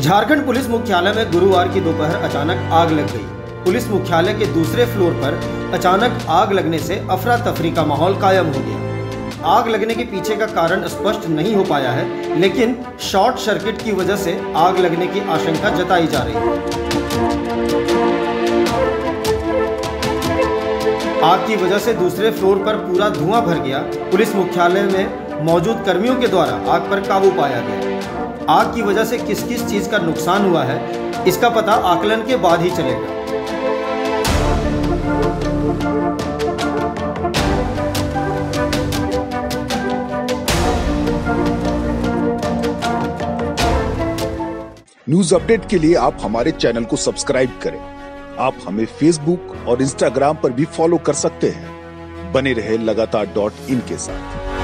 Jharkhand police मुख्यालय में गुरुवार की दोपहर अचानक आग लग गई। पुलिस मुख्यालय के दूसरे फ्लोर पर अचानक आग लगने से अफरा तफरी का माहौल कायम हो गया। आग लगने के पीछे का कारण स्पष्ट नहीं हो पाया है, लेकिन शॉर्ट सर्किट की वजह से आग लगने की आशंका जताई जा रही है। आग की वजह से दूसरे फ्लोर पर पूरा धुआँ भर गया। पुलिस मुख्यालय में मौजूद कर्मियों के द्वारा आग पर काबू पाया गया। आग की वजह से किस किस चीज़ का नुकसान हुआ है, इसका पता आकलन के बाद ही चलेगा। न्यूज़ अपडेट के लिए आप हमारे चैनल को सब्सक्राइब करें। आप हमें फेसबुक और इंस्टाग्राम पर भी फॉलो कर सकते हैं। बने रहे लगातार डॉट इन के साथ।